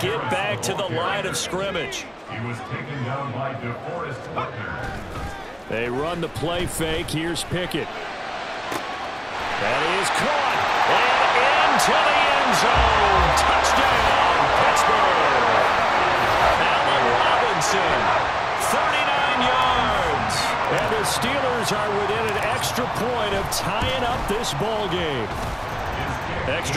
get back to the line of scrimmage. He was taken down by DeForest Buckner. They run the play fake. Here's Pickett. That is caught. And into the end zone. Touchdown, Pittsburgh. Allen Robinson, 39 yards. And the Steelers are within an extra point of tying up this ball game. Extra